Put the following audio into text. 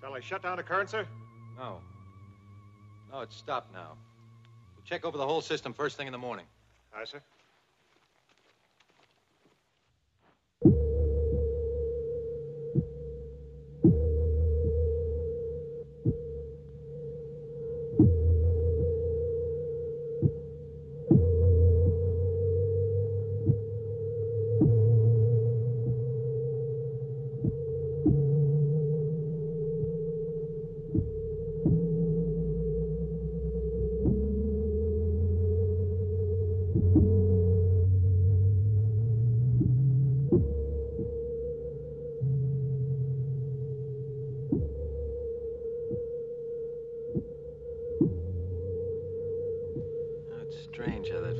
Shall I shut down the current, sir? No. No, it's stopped now. We'll check over the whole system first thing in the morning. Aye, sir. Strange how that